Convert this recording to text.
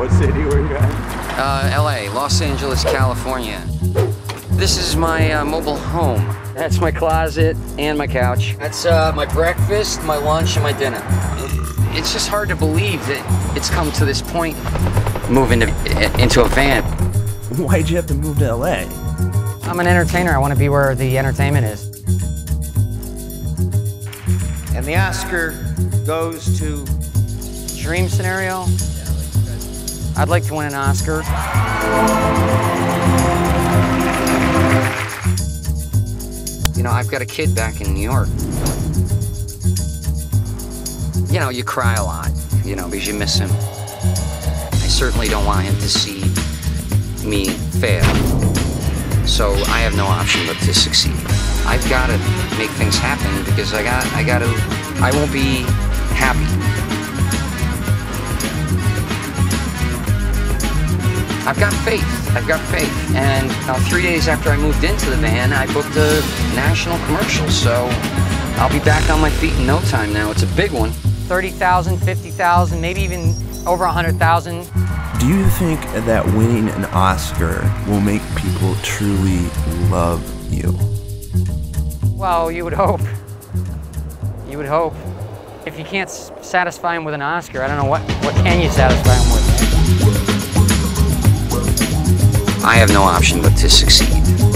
Uh, LA, Los Angeles, California. This is my uh, mobile home. That's my closet and my couch. That's uh, my breakfast, my lunch, and my dinner. It's just hard to believe that it's come to this point. moving into, into a van. Why'd you have to move to LA? I'm an entertainer. I want to be where the entertainment is. And the Oscar goes to Dream scenario. I'd like to win an Oscar. You know, I've got a kid back in New York. You know, you cry a lot, you know, because you miss him. I certainly don't want him to see me fail. So I have no option but to succeed. I've got to make things happen because I got, I got to, I won't be happy. I've got faith. I've got faith. And uh, three days after I moved into the van, I booked a national commercial. So I'll be back on my feet in no time now. It's a big one. 30,000, 50,000, maybe even over 100,000. Do you think that winning an Oscar will make people truly love you? Well, you would hope. You would hope. If you can't satisfy him with an Oscar, I don't know what, what can you satisfy him with? I have no option but to succeed.